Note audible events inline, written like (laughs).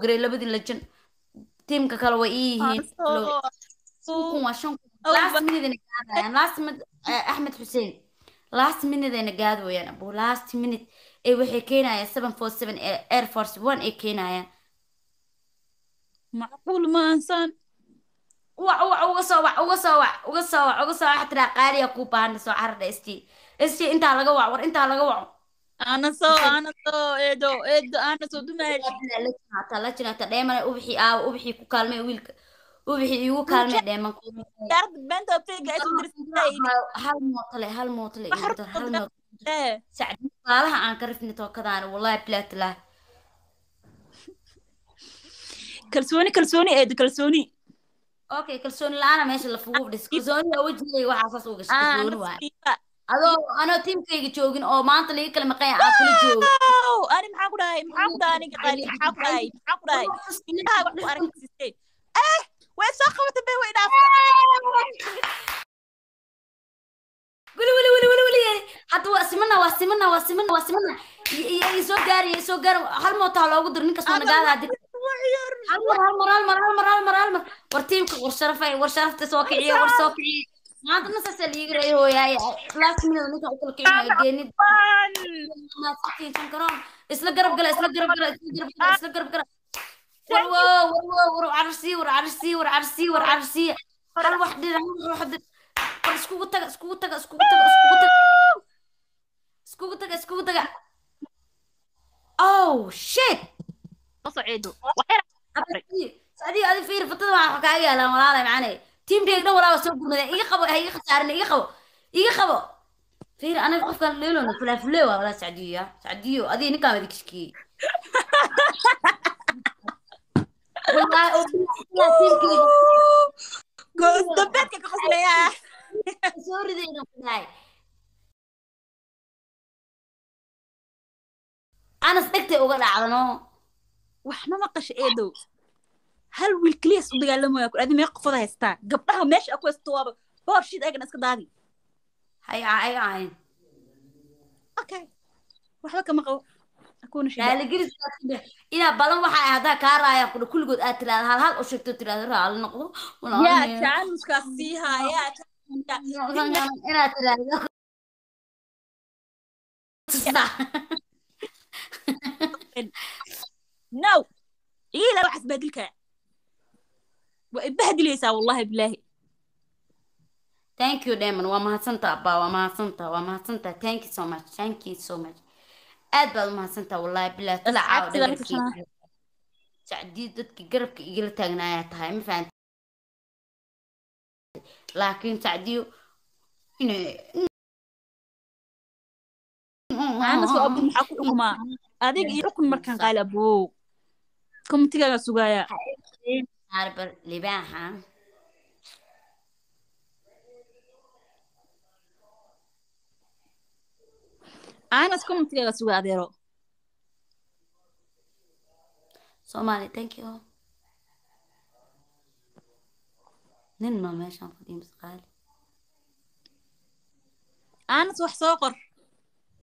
garay labadii lajan tiimka kale way ii yihiin follow. shan kun waa shan kun Oh, last ba- minute ayna gaadayaan last minute eh, axmed xuseen last minute ayna gaadooyaan abu last minute. Ee waxay keenayaan seven four seven air force one ay keenayaan macquul ma aansan wac wac uga soo wac uga soo wac uga soo wac uga soo wac tiraa qaaliya kuu baahan soo caradha st st intaa laga wac war intaa laga waco eedo eedo dumahay lajinaata lajinaata dheemane ubixii aawa ubixii ku kaalmay wiilka. Ubixii iigu kaalmay dheeman hal mootale hal mootale sacdi qaalaha aan ka rifni tookadaana wallahi bilaatilah kalsooni kalsooni eedo kalsooni okay kalsooni la'aana meesha la fugu dhis kalsooni waa wejigayga waxaa saas uga gashay kalsooni waay. Nafsiiba adoo anoo tiimkayga joogin oo maanta laga kala maqan yahay aan kula joogo ani maxaa ku dhahay? Maxaa ku dhahay aniga qaali maxaa ku dhahay? Maxaa ku dhahay? indhaha wax ku aragtisay eh way soo qabatay bay way dhaafta. Weli weli weli weli weli hadda waa simana waa simana waa simana waa simana iyo soo gaari iyo soo gaari. Hal moota ha loogu diro nin kastoo war tiimka war sharafay war sharafta soo kiciye war soo kiciye. Maanta nasaasa liiga reey hooyaay last minute ninka u kala kicinayo geenid. Isla garab gala isla garab gala isla garab gala isla garab gala. War wow war wow war carsi war carsi war carsi war carsi hal wax dhira hal wax dhira war iskugu taga iskugu taga iskugu taga iskugu taga. Iskugu taga iskugu taga. Oh shit sacdii adi fiir fatada waxaa kaaga yaalaan walaalay macane tiimkayga dhan walaaba soo gurmadeen iga qabo ha iga khasaarin iga qabo iga qabo. Fiir aniga qofkaan leelona fulaafule waa walaa sacdiyo ya. Sacdiyo adiga ninkaan wada kishkiyey (laughs) ka soo ridayna anas dhegtay uga dhacdano waxna ma qasha eedow hal wiil keliyas u dagaalamaya ku adi meeqa qofada haystaa gabdhaha meesha aku haysto waaba boor shid eegana iska daadi. Okay waxba kama qabo inaa balan waxa ay haddaa kaa raayaan kudha kulligood aad tiraada. Hal hal u sheegto tiraada raali noqdo. Inaad (laughs) no. iila waxaas baadilkaa waa ibahdilaysaa wallahi bilaahi thank you demon waa mahadsanta abaa waa mahadsanta waa mahadsanta thank you so much. Thank you so much. aad baad umahadsanta wallahi dhagarkeyga sacdii dadkii garabka igala taagnaaya tahay ma fahanti laakiin sacdiyo maxaa ku xukumaa adig iyo xukun markaan qaali abow komitigaaga sugaaya harbar libaaxa aanas komitigaaga suga adeero Somali, thank you. nin ma meeshaan fadhiyo misqaali aanas wax soo qor